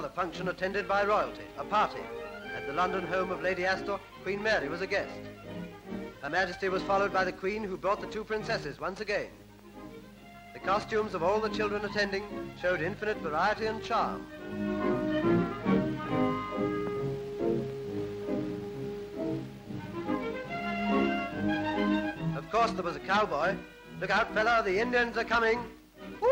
another function attended by royalty, a party. At the London home of Lady Astor, Queen Mary was a guest. Her Majesty was followed by the Queen, who brought the two princesses once again. The costumes of all the children attending showed infinite variety and charm. Of course, there was a cowboy. Look out, fella, the Indians are coming. Woo!